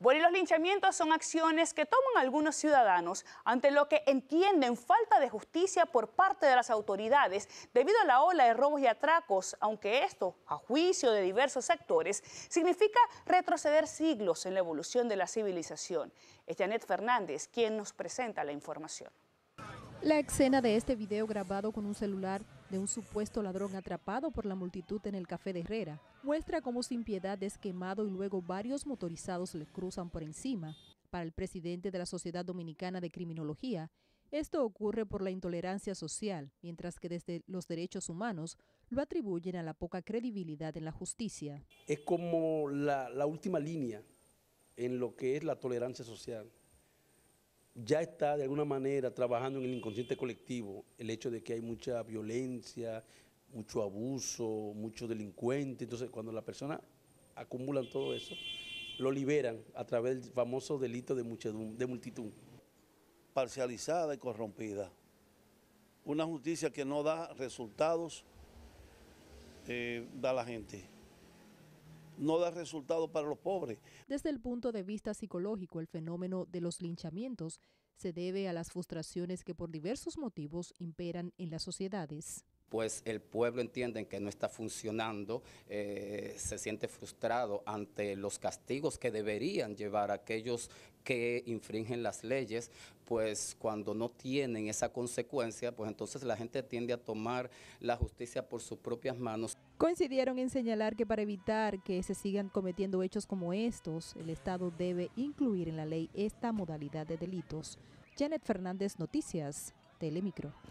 Bueno, y los linchamientos son acciones que toman algunos ciudadanos ante lo que entienden falta de justicia por parte de las autoridades debido a la ola de robos y atracos, aunque esto, a juicio de diversos sectores, significa retroceder siglos en la evolución de la civilización. Es Janet Fernández quien nos presenta la información. La escena de este video grabado con un celular de un supuesto ladrón atrapado por la multitud en el Café de Herrera muestra cómo sin piedad es quemado y luego varios motorizados le cruzan por encima. Para el presidente de la Sociedad Dominicana de Criminología, esto ocurre por la intolerancia social, mientras que desde los derechos humanos lo atribuyen a la poca credibilidad en la justicia. Es como la, la última línea en lo que es la tolerancia social ya está de alguna manera trabajando en el inconsciente colectivo el hecho de que hay mucha violencia, mucho abuso, mucho delincuente. Entonces, cuando la persona acumulan todo eso, lo liberan a través del famoso delito de, de multitud. Parcializada y corrompida. Una justicia que no da resultados, eh, da la gente no da resultado para los pobres. Desde el punto de vista psicológico, el fenómeno de los linchamientos se debe a las frustraciones que por diversos motivos imperan en las sociedades pues el pueblo entiende que no está funcionando, eh, se siente frustrado ante los castigos que deberían llevar aquellos que infringen las leyes, pues cuando no tienen esa consecuencia, pues entonces la gente tiende a tomar la justicia por sus propias manos. Coincidieron en señalar que para evitar que se sigan cometiendo hechos como estos, el Estado debe incluir en la ley esta modalidad de delitos. Janet Fernández, Noticias, Telemicro.